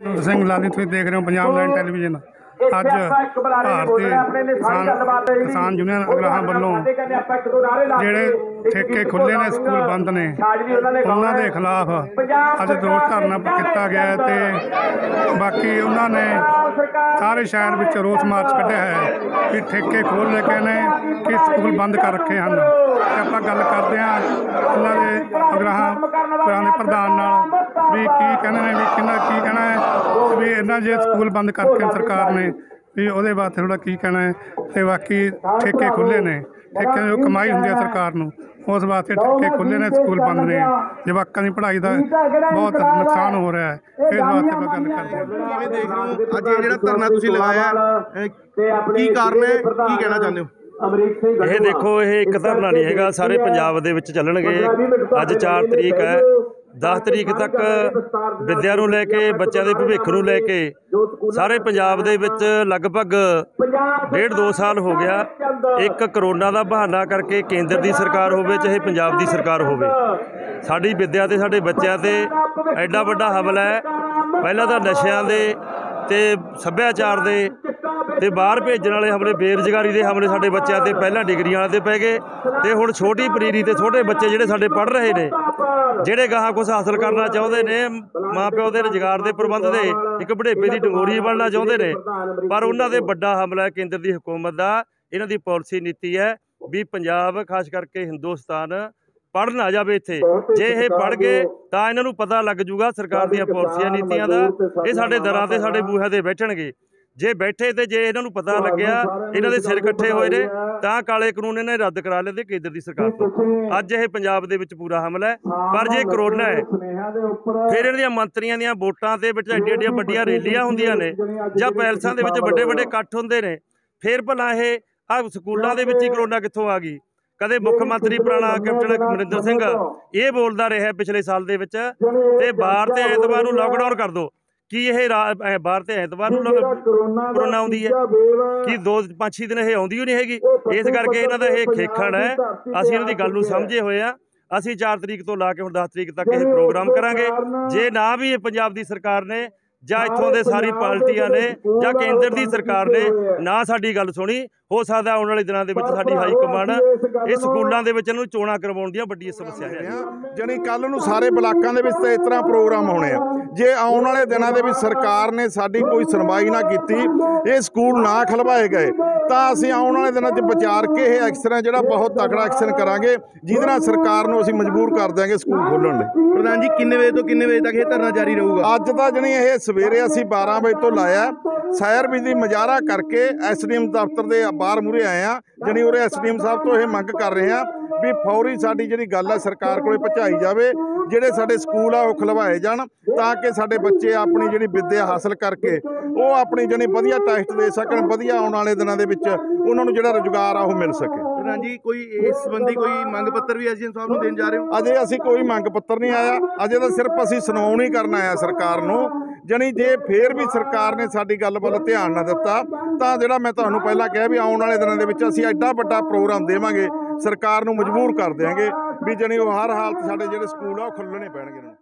ਸਿੰਘ ਲਾਲੀ ਤੁਸੀਂ ਦੇਖ ਰਹੇ ਹੋ ਪੰਜਾਬ ਲਾਈਨ ਟੈਲੀਵਿਜ਼ਨ ਅੱਜ ਭਾਰਤੀ ਕਿਸਾਨ ਕਿਸਾਨ ਯੂਨੀਅਨ ਅਗਰਾਹਾਂ ਵੱਲੋਂ ਜਿਹੜੇ ਠੇਕੇ ਖੁੱਲੇ ਨੇ ਸਕੂਲ ਬੰਦ ਨੇ ਉਹਨਾਂ ਦੇ ਖਿਲਾਫ ਅੱਜ ਰੋਸ ਧਰਨਾ ਕੀਤਾ ਗਿਆ ਹੈ ਤੇ ਬਾਕੀ ਉਹਨਾਂ ਨੇ ਸਾਰੇ ਸ਼ਹਿਰ ਵਿੱਚ ਰੋਸ ਮਾਰਚ ਕੱਢਿਆ ਹੈ ਕਿ ਠੇਕੇ ਖੋਲ੍ਹ ਲੈ ਨੇ ਕਿ ਸਕੂਲ ਬੰਦ ਕਰ ਰੱਖੇ ਹਨ। ਤੇ ਆਪਾਂ ਗੱਲ ਕਰਦੇ ਹਾਂ ਉਹਨਾਂ ਦੇ ਅਗਰਾਹਾਂ ਪੁਰਾਣੇ ਪ੍ਰਧਾਨ ਨਾਲ। ਵੀ ਕੀ ਕਹਿੰਦੇ ਨੇ ਵੀ ਕਿੰਨਾ ਕੀ ਕਹਿਣਾ ਹੈ ਵੀ ਇਹਨਾਂ ਜੇ ਸਕੂਲ ਬੰਦ ਕਰਕੇ ਸਰਕਾਰ ਨੇ ਵੀ ਉਹਦੇ ਵਾਸਤੇ ਥੋੜਾ ਕੀ ਕਹਿਣਾ ਹੈ ਤੇ ਬਾਕੀ ਠੇਕੇ ਖੁੱਲੇ ਨੇ ਠੇਕੇ ਜੋ ਕਮਾਈ ਹੁੰਦੀ ਹੈ ਸਰਕਾਰ ਨੂੰ ਉਸ ਵਾਸਤੇ ਠੇਕੇ ਖੁੱਲੇ ਨੇ ਸਕੂਲ ਬੰਦ ਨੇ ਜਵਾਕਾਂ ਦੀ ਪੜ੍ਹਾਈ ਦਾ ਬਹੁਤ ਨੁਕਸਾਨ ਹੋ ਰਿਹਾ ਹੈ ਇਸ ਵਾਸਤੇ ਆਪਾਂ ਗੱਲ ਕਰਦੇ ਹਾਂ। ਕਿਵੇਂ ਦੇਖ ਰਹੇ ਹੋ ਅੱਜ ਇਹ ਜਿਹੜਾ ਧਰਨਾ ਤੁਸੀਂ ਲਗਾਇਆ ਕੀ ਕਾਰਨ ਹੈ ਕੀ ਕਹਿਣਾ ਚਾਹੁੰਦੇ ਹੋ? ਇਹ ਦੇਖੋ ਇਹ ਇੱਕ ਧਰਨਾ ਨਹੀਂ ਹੈਗਾ ਸਾਰੇ ਪੰਜਾਬ ਦੇ ਵਿੱਚ ਚੱਲਣਗੇ। ਅੱਜ 4 ਤਰੀਕ ਹੈ 10 ਤਰੀਕ ਤੱਕ ਵਿਦਿਆ ਨੂੰ ਲੈ ਕੇ ਬੱਚਿਆਂ ਦੇ ਭਵਿੱਖ ਨੂੰ ਲੈ ਕੇ ਸਾਰੇ ਪੰਜਾਬ ਦੇ ਵਿੱਚ ਲਗਭਗ ਡੇਢ ਦੋ ਸਾਲ ਹੋ ਗਿਆ। ਇੱਕ ਕਰੋਨਾ ਦਾ ਬਹਾਨਾ ਕਰਕੇ ਕੇਂਦਰ ਦੀ ਸਰਕਾਰ ਹੋਵੇ ਚਾਹੇ ਪੰਜਾਬ ਦੀ ਸਰਕਾਰ ਹੋਵੇ। ਸਾਡੀ ਵਿਦਿਆ ਤੇ ਸਾਡੇ ਬੱਚਿਆਂ ਤੇ ਐਡਾ ਵੱਡਾ ਹਮਲਾ ਹੈ। ਪਹਿਲਾਂ ਤਾਂ ਨਸ਼ਿਆਂ ਦੇ ਤੇ ਸੱਭਿਆਚਾਰ ਦੇ ਤੇ ਬਾਹਰ ਭੇਜਣ ਵਾਲੇ ਹਮਲੇ ਬੇਰੁਜ਼ਗਾਰੀ ਦੇ ਹਮਲੇ ਸਾਡੇ ਬੱਚਿਆਂ ਤੇ ਪਹਿਲਾਂ ਡਿਗਰੀਆਂ ਵਾਲੇ ਤੇ ਪੈ ਗਏ ਤੇ ਹੁਣ ਛੋਟੀ ਪਨੀਰੀ ਤੇ ਛੋਟੇ ਬੱਚੇ ਜਿਹੜੇ ਸਾਡੇ ਪੜ ਰਹੇ ਨੇ, ਜਿਹੜੇ ਗਾਹਾਂ ਕੁਝ ਹਾਸਲ ਕਰਨਾ ਚਾਹੁੰਦੇ ਨੇ, ਮਾਪਿਓ ਦੇ ਰੁਜ਼ਗਾਰ ਦੇ ਪ੍ਰਬੰਧ ਦੇ ਇੱਕ ਬੜੇਪੇ ਦੀ ਡੰਗੋਰੀ ਬਣਨਾ ਚਾਹੁੰਦੇ ਨੇ। ਪਰ ਉਹਨਾਂ ਦੇ ਵੱਡਾ ਹਮਲਾ ਕੇਂਦਰ ਦੀ ਹਕੂਮਤ ਦਾ, ਇਹਨਾਂ ਦੀ ਪਾਲਿਸੀ ਨੀਤੀ ਹੈ ਵੀ ਪੰਜਾਬ, ਖਾਸ ਕਰਕੇ ਹਿੰਦੁਸਤਾਨ ਪੜ੍ਹ ਨਾ ਜਾਵੇ ਇੱਥੇ। ਜੇ ਇਹ ਪੜ੍ਹ ਗਏ, ਤਾਂ ਇਹਨਾਂ ਨੂੰ ਪਤਾ ਲੱਗ ਜੂਗਾ ਸਰਕਾਰ ਦੀਆਂ ਪਾਲਿਸੀਆਂ ਨੀਤੀਆਂ ਦਾ, ਇਹ ਸਾਡੇ ਦਰਾਂ ਤੇ ਸਾਡੇ ਬੂਹਿਆਂ ਤੇ ਬੈਠਣਗੇ। ਜੇ ਬੈਠੇ ਤੇ ਜੇ ਇਹਨਾਂ ਨੂੰ ਪਤਾ ਲੱਗਿਆ ਇਹਨਾਂ ਦੇ ਸਿਰ ਇਕੱਠੇ ਹੋਏ ਨੇ ਤਾਂ ਕਾਲੇ ਕਾਨੂੰਨ ਇਹਨੇ ਰੱਦ ਕਰਾ ਲਏ ਤੇ ਕੇਂਦਰ ਦੀ ਸਰਕਾਰ ਤੋਂ। ਅੱਜ ਇਹ ਪੰਜਾਬ ਦੇ ਵਿੱਚ ਪੂਰਾ ਹਮਲਾ ਹੈ ਪਰ ਜੇ ਕਰੋਨਾ ਹੈ ਫਿਰ ਇਹਨਾਂ ਦੀਆਂ ਮੰਤਰੀਆਂ ਦੀਆਂ ਵੋਟਾਂ ਤੇ ਵਿੱਚ ਐਡੀਆਂ ਐਡੀਆਂ ਵੱਡੀਆਂ ਰੈਲੀਆਂ ਹੁੰਦੀਆਂ ਨੇ ਜਾਂ ਪੈਲਸਾਂ ਦੇ ਵਿੱਚ ਵੱਡੇ ਵੱਡੇ ਇਕੱਠ ਹੁੰਦੇ ਨੇ ਫਿਰ ਭਲਾ ਇਹ ਆ ਸਕੂਲਾਂ ਦੇ ਵਿੱਚ ਹੀ ਕਰੋਨਾ ਕਿੱਥੋਂ ਆ ਗਈ? ਕਦੇ ਮੁੱਖ ਮੰਤਰੀ ਪੁਰਾਣਾ ਕੈਪਟਨ ਅਮਰਿੰਦਰ ਸਿੰਘ ਇਹ ਬੋਲਦਾ ਰਿਹਾ ਪਿਛਲੇ ਸਾਲ ਦੇ ਵਿੱਚ ਤੇ ਬਾਹਰ ਤੇ ਐਤਵਾਰ ਨੂੰ ਲਾਕਡਾਊਨ ਕਰ ਦਿਓ ਕੀ ਇਹ ਰਾ- ਐ ਬਾਹਰ ਤੇ ਐਤਵਾਰ ਨੂੰ ਲੋਕ ਕਰੋਨਾ ਆਉਂਦੀ ਹੈ? ਕੀ ਦੋ ਪੰਜ ਛੇ ਦਿਨ ਇਹ ਆਉਂਦੀ ਹੀ ਨਹੀਂ ਹੈਗੀ ਇਸ ਕਰਕੇ ਇਹਨਾਂ ਦਾ ਇਹ ਖੇਖਣ ਹੈ। ਅਸੀਂ ਇਹਨਾਂ ਦੀ ਗੱਲ ਨੂੰ ਸਮਝੇ ਹੋਏ ਆ ਅਸੀਂ 4 ਤਰੀਕ ਤੋਂ ਲਾ ਕੇ ਹੁਣ 10 ਤਰੀਕ ਤੱਕ ਇਹ ਪ੍ਰੋਗਰਾਮ ਕਰਾਂਗੇ। ਜੇ ਨਾ ਵੀ ਇਹ ਪੰਜਾਬ ਦੀ ਸਰਕਾਰ ਨੇ ਜਾਂ ਇੱਥੋਂ ਦੇ ਸਾਰੀ ਪਾਰਟੀਆਂ ਨੇ ਜਾਂ ਕੇਂਦਰ ਦੀ ਸਰਕਾਰ ਨੇ ਨਾ ਸਾਡੀ ਗੱਲ ਸੁਣੀ ਹੋ ਸਕਦਾ ਆਉਣ ਵਾਲੇ ਦਿਨਾਂ ਦੇ ਵਿੱਚ ਸਾਡੀ ਹਾਈ ਕਮਾਂਡ ਇਹ ਸਕੂਲਾਂ ਦੇ ਵਿੱਚ ਇਹਨੂੰ ਚੋਣਾਂ ਕਰਵਾਉਣ ਦੀਆਂ ਵੱਡੀ ਸਮੱਸਿਆ ਹੈ ਜਾਣੀ ਕੱਲ ਨੂੰ ਸਾਰੇ ਬਲਾਕਾਂ ਦੇ ਵਿੱਚ ਤਾਂ ਇਸ ਤਰ੍ਹਾਂ ਪ੍ਰੋਗਰਾਮ ਹੋਣੇ ਆ। ਜੇ ਆਉਣ ਵਾਲੇ ਦਿਨਾਂ ਦੇ ਵਿੱਚ ਸਰਕਾਰ ਨੇ ਸਾਡੀ ਕੋਈ ਸੁਣਵਾਈ ਨਾ ਕੀਤੀ ਇਹ ਸਕੂਲ ਨਾ ਖਲਵਾਏ ਗਏ ਤਾਂ ਅਸੀਂ ਆਉਣ ਵਾਲੇ ਦਿਨਾਂ 'ਚ ਵਿਚਾਰ ਕੇ ਇਹ ਐਕਸ਼ਨ ਹੈ ਜਿਹੜਾ ਬਹੁਤ ਤਕੜਾ ਐਕਸ਼ਨ ਕਰਾਂਗੇ ਜਿਹਦੇ ਨਾਲ ਸਰਕਾਰ ਨੂੰ ਅਸੀਂ ਮਜਬੂਰ ਕਰ ਦਿਆਂਗੇ ਸਕੂਲ ਖੋਲ੍ਹਣ ਲਈ। ਪ੍ਰਧਾਨ ਜੀ ਕਿੰਨੇ ਵਜੇ ਤੋਂ ਕਿੰਨੇ ਵਜੇ ਤੱਕ ਇਹ ਧਰਨਾ ਜਾਰੀ ਰਹੂਗਾ? ਅੱਜ ਤਾਂ ਜਣੀ ਇਹ ਸਵੇਰੇ ਅਸੀਂ 12 ਵਜੇ ਤੋਂ ਲਾਇਆ। ਸੈਰ ਬਿਜਲੀ ਮਜਾਰਾ ਕਰਕੇ ਐਸਡੀਐਮ ਦਫ਼ਤਰ ਦੇ ਬਾਹਰ ਮੂਰੇ ਆਏ ਆ ਜਣੀ ਉਰੇ ਐਸਡੀਐਮ ਸਾਹਿਬ ਤੋਂ ਇਹ ਮੰਗ ਕਰ ਰਹੇ ਆ ਵੀ ਫੌਰੀ ਸਾਡੀ ਜਿਹੜੀ ਗੱਲ ਹੈ ਸਰਕਾਰ ਕੋਲੇ ਪਹੁੰਚਾਈ ਜਾਵੇ ਜਿਹੜੇ ਸਾਡੇ ਸਕੂਲ ਆ ਉਹ ਖਲਵਾਏ ਜਾਣ ਤਾਂ ਕਿ ਸਾਡੇ ਬੱਚੇ ਆਪਣੀ ਜਿਹੜੀ ਵਿੱਦਿਆ ਹਾਸਲ ਕਰਕੇ ਉਹ ਆਪਣੀ ਜਣੀ ਵਧੀਆ ਟੈਸਟ ਦੇ ਸਕਣ ਵਧੀਆ ਆਉਣ ਵਾਲੇ ਦਿਨਾਂ ਦੇ ਵਿੱਚ ਉਹਨਾਂ ਨੂੰ ਜਿਹੜਾ ਰੁਜ਼ਗਾਰ ਆ ਉਹ ਮਿਲ ਸਕੇ। ਪ੍ਰਧਾਨ ਜੀ ਕੋਈ ਇਸ ਸੰਬੰਧੀ ਕੋਈ ਮੰਗ ਪੱਤਰ ਵੀ ਐਸਡੀਐਮ ਸਾਹਿਬ ਨੂੰ ਦੇਣ ਜਾ ਰਹੇ ਹੋ? ਅਜੇ ਅਸੀਂ ਕੋਈ ਮੰਗ ਪੱਤਰ ਨਹੀਂ ਆਇਆ। ਅਜੇ ਤਾਂ ਸਿਰਫ ਅਸੀਂ ਸੁਣਾਉਣ ਹੀ ਕਰਨ ਆਇਆ ਸਰਕਾਰ ਨੂੰ। ਜਣੀ ਜੇ ਫੇਰ ਵੀ ਸਰਕਾਰ ਨੇ ਸਾਡੀ ਗੱਲ ਵੱਲ ਧਿਆਨ ਨਾ ਦਿੱਤਾ ਤਾਂ ਜਿਹੜਾ ਮੈਂ ਤੁਹਾਨੂੰ ਪਹਿਲਾਂ ਕਿਹਾ ਵੀ ਆਉਣ ਵਾਲੇ ਦਿਨਾਂ ਦੇ ਵਿੱਚ ਅਸੀਂ ਐਡਾ ਵੱਡਾ ਪ੍ਰੋਗਰਾਮ ਦੇਵਾਂਗੇ ਸਰਕਾਰ ਨੂੰ ਮਜਬੂਰ ਕਰ ਦਿਆਂਗੇ ਵੀ ਜਣੀ ਉਹ ਹਰ ਹਾਲਤ ਸਾਡੇ ਜਿਹੜੇ ਸਕੂਲ ਆ, ਉਹ ਖੁੱਲਣੇ ਪੈਣਗੇ ਇਹਨਾਂ ਨੂੰ।